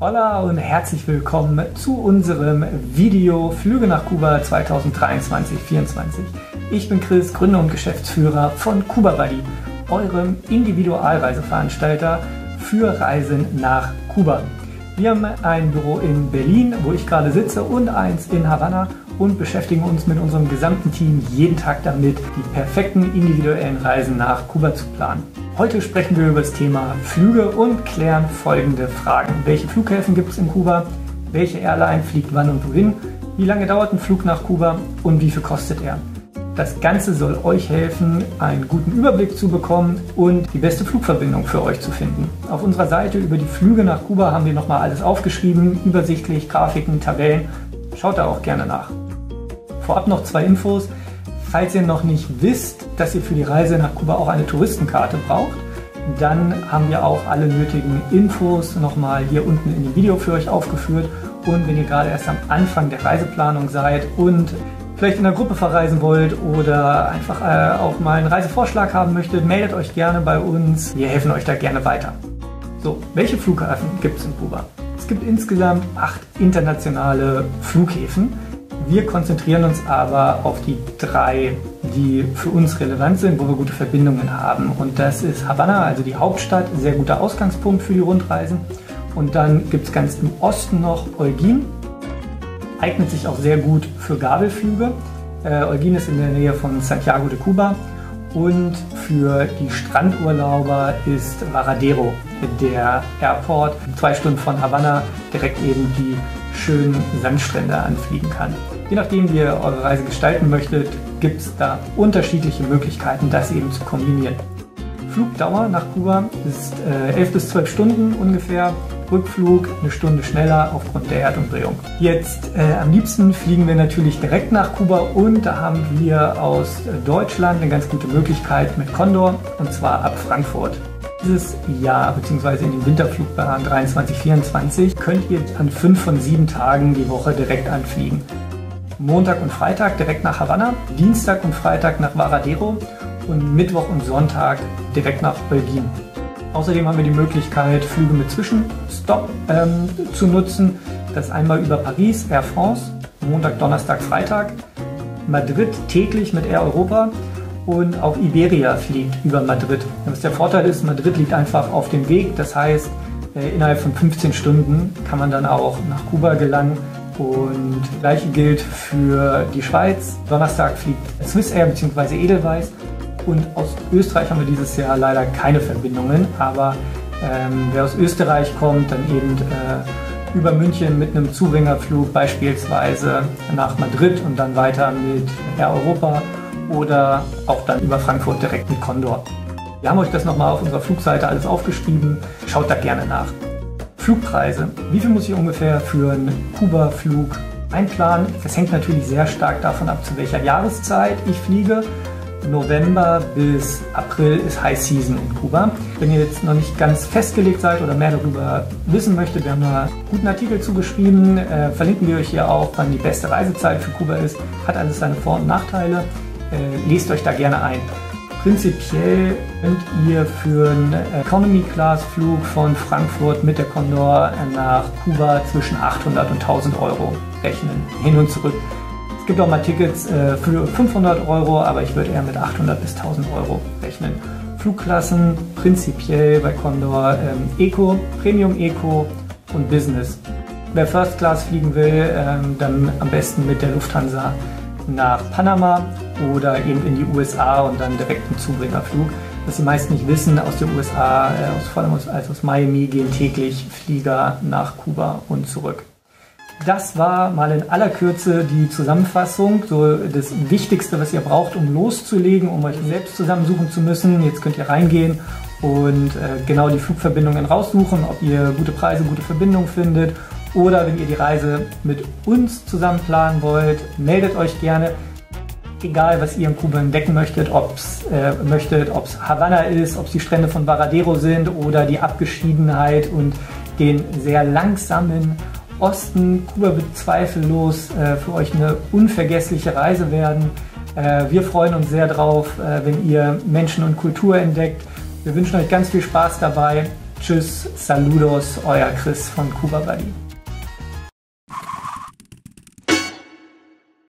Hola und herzlich willkommen zu unserem Video Flüge nach Kuba 2023-24. Ich bin Chris, Gründer und Geschäftsführer von Kuba Buddy, eurem Individualreiseveranstalter für Reisen nach Kuba. Wir haben ein Büro in Berlin, wo ich gerade sitze, und eins in Havanna und beschäftigen uns mit unserem gesamten Team jeden Tag damit, die perfekten individuellen Reisen nach Kuba zu planen. Heute sprechen wir über das Thema Flüge und klären folgende Fragen. Welche Flughäfen gibt es in Kuba? Welche Airline fliegt wann und wohin? Wie lange dauert ein Flug nach Kuba und wie viel kostet er? Das Ganze soll euch helfen, einen guten Überblick zu bekommen und die beste Flugverbindung für euch zu finden. Auf unserer Seite über die Flüge nach Kuba haben wir nochmal alles aufgeschrieben, übersichtlich, Grafiken, Tabellen. Schaut da auch gerne nach. Vorab noch zwei Infos. Falls ihr noch nicht wisst, dass ihr für die Reise nach Kuba auch eine Touristenkarte braucht, dann haben wir auch alle nötigen Infos nochmal hier unten in dem Video für euch aufgeführt. Und wenn ihr gerade erst am Anfang der Reiseplanung seid und vielleicht in der Gruppe verreisen wollt oder einfach äh, auch mal einen Reisevorschlag haben möchtet, meldet euch gerne bei uns. Wir helfen euch da gerne weiter. So, welche Flughäfen gibt es in Kuba? Es gibt insgesamt acht internationale Flughäfen. Wir konzentrieren uns aber auf die drei, die für uns relevant sind, wo wir gute Verbindungen haben. Und das ist Havanna, also die Hauptstadt, sehr guter Ausgangspunkt für die Rundreisen. Und dann gibt es ganz im Osten noch Eugin, eignet sich auch sehr gut für Gabelflüge. Äh, Eugin ist in der Nähe von Santiago de Cuba. Und für die Strandurlauber ist Varadero der Airport, zwei Stunden von Havanna, direkt eben die schönen Sandstrände anfliegen kann. Je nachdem, wie ihr eure Reise gestalten möchtet, gibt es da unterschiedliche Möglichkeiten, das eben zu kombinieren. Flugdauer nach Kuba ist äh, 11 bis 12 Stunden ungefähr. Rückflug eine Stunde schneller aufgrund der Erdumdrehung. Jetzt äh, am liebsten fliegen wir natürlich direkt nach Kuba und da haben wir aus Deutschland eine ganz gute Möglichkeit mit Condor und zwar ab Frankfurt. Dieses Jahr bzw. in den Winterflugplan 23-24 könnt ihr an fünf von sieben Tagen die Woche direkt anfliegen. Montag und Freitag direkt nach Havanna, Dienstag und Freitag nach Varadero und Mittwoch und Sonntag direkt nach Belgien. Außerdem haben wir die Möglichkeit, Flüge mit Zwischenstopp ähm, zu nutzen. Das einmal über Paris, Air France, Montag, Donnerstag, Freitag, Madrid täglich mit Air Europa und auch Iberia fliegt über Madrid. Was der Vorteil ist, Madrid liegt einfach auf dem Weg, das heißt, äh, innerhalb von 15 Stunden kann man dann auch nach Kuba gelangen. Und gleiche gilt für die Schweiz. Donnerstag fliegt Swiss Air bzw. Edelweiss. Und aus Österreich haben wir dieses Jahr leider keine Verbindungen. Aber ähm, wer aus Österreich kommt, dann eben äh, über München mit einem Zubringerflug beispielsweise nach Madrid und dann weiter mit Air Europa oder auch dann über Frankfurt direkt mit Condor. Wir haben euch das nochmal auf unserer Flugseite alles aufgeschrieben. Schaut da gerne nach. Flugpreise. Wie viel muss ich ungefähr für einen Kuba-Flug einplanen? Das hängt natürlich sehr stark davon ab, zu welcher Jahreszeit ich fliege. November bis April ist High Season in Kuba. Wenn ihr jetzt noch nicht ganz festgelegt seid oder mehr darüber wissen möchtet, wir haben da einen guten Artikel zugeschrieben, äh, verlinken wir euch hier auch, wann die beste Reisezeit für Kuba ist. Hat alles seine Vor- und Nachteile. Äh, lest euch da gerne ein. Prinzipiell könnt ihr für einen Economy-Class-Flug von Frankfurt mit der Condor nach Kuba zwischen 800 und 1000 Euro rechnen, hin und zurück. Es gibt auch mal Tickets äh, für 500 Euro, aber ich würde eher mit 800 bis 1000 Euro rechnen. Flugklassen prinzipiell bei Condor ähm, Eco, Premium Eco und Business. Wer First Class fliegen will, ähm, dann am besten mit der Lufthansa nach Panama oder eben in die USA und dann direkt einen Zubringerflug. Was die meisten nicht wissen, aus den USA, äh, aus, vor allem aus, also aus Miami, gehen täglich Flieger nach Kuba und zurück. Das war mal in aller Kürze die Zusammenfassung, so das Wichtigste, was ihr braucht, um loszulegen, um euch selbst zusammensuchen zu müssen. Jetzt könnt ihr reingehen und äh, genau die Flugverbindungen raussuchen, ob ihr gute Preise, gute Verbindungen findet oder wenn ihr die Reise mit uns zusammen planen wollt, meldet euch gerne. Egal, was ihr in Kuba entdecken möchtet, ob es äh, Havanna ist, ob es die Strände von Varadero sind oder die Abgeschiedenheit und den sehr langsamen Osten. Kuba wird zweifellos äh, für euch eine unvergessliche Reise werden. Äh, wir freuen uns sehr drauf, äh, wenn ihr Menschen und Kultur entdeckt. Wir wünschen euch ganz viel Spaß dabei. Tschüss, Saludos, euer Chris von Kuba Buddy.